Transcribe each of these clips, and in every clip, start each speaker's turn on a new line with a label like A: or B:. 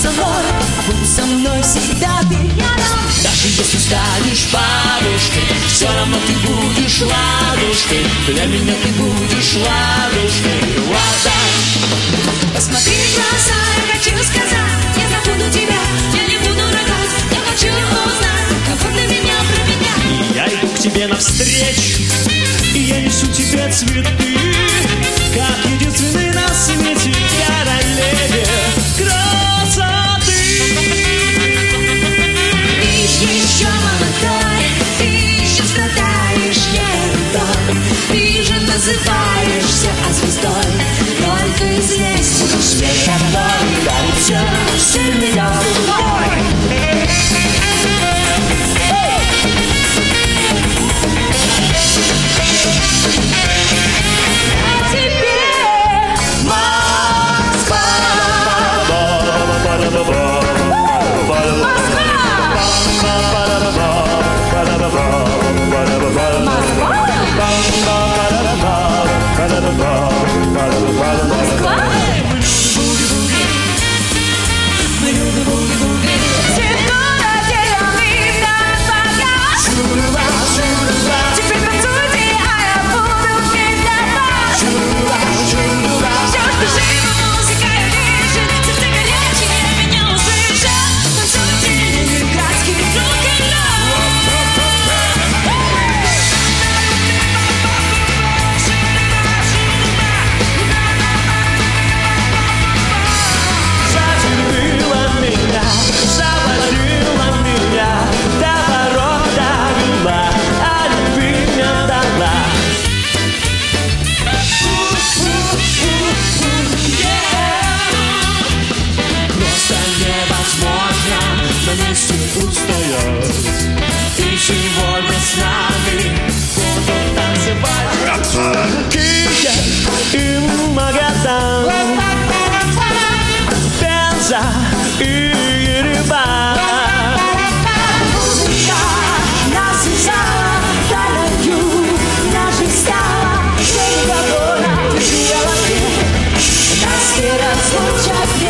A: со мной Будь со мной всегда ты рядом.
B: Даже если станешь парушкой Все равно ты будешь ладушкой. Для меня ты будешь ладушкой. Лада
A: Посмотри в глаза, я хочу сказать Я забуду тебя, я не буду рыдать Я хочу узнать, кого ты меня. Променял
B: Я иду к тебе навстречу И я несу тебе цветы. Как
A: Же называешься а звездой Только вместе со мной Дарит все, все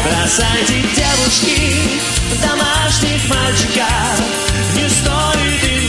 B: Бросайте девушки домашних мальчиков. Не стоит им